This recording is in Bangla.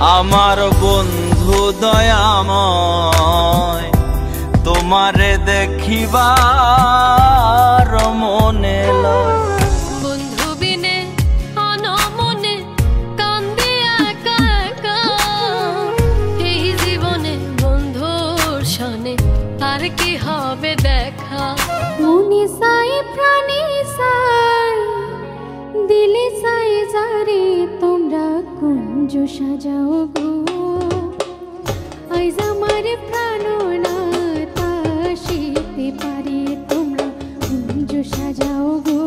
আমার বন্ধু দয়াময় তোমারে দেখিবার মনে হবে দেখা? প্রাণে সাই দিলে সাই যারে মঞ্জু সাজাও গো আইজ আমার প্রাণনা তা শিখতে পারি তোমরা মঞ্জু সাজাও গো